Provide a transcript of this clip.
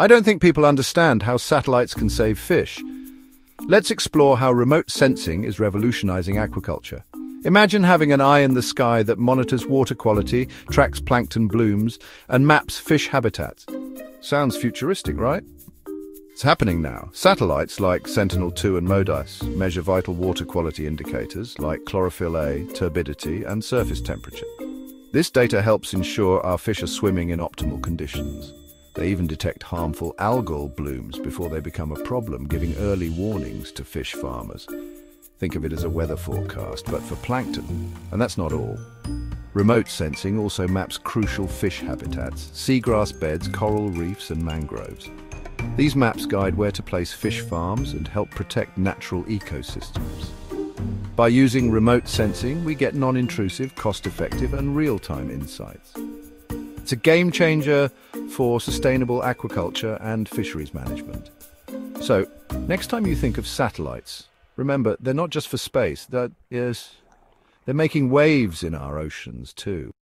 I don't think people understand how satellites can save fish. Let's explore how remote sensing is revolutionizing aquaculture. Imagine having an eye in the sky that monitors water quality, tracks plankton blooms, and maps fish habitats. Sounds futuristic, right? It's happening now. Satellites like Sentinel-2 and MODIS measure vital water quality indicators like chlorophyll A, turbidity, and surface temperature. This data helps ensure our fish are swimming in optimal conditions. They even detect harmful algal blooms before they become a problem, giving early warnings to fish farmers. Think of it as a weather forecast, but for plankton. And that's not all. Remote sensing also maps crucial fish habitats, seagrass beds, coral reefs and mangroves. These maps guide where to place fish farms and help protect natural ecosystems. By using remote sensing, we get non-intrusive, cost-effective and real-time insights. It's a game changer for sustainable aquaculture and fisheries management. So, next time you think of satellites, Remember, they're not just for space. That yes, they're making waves in our oceans too.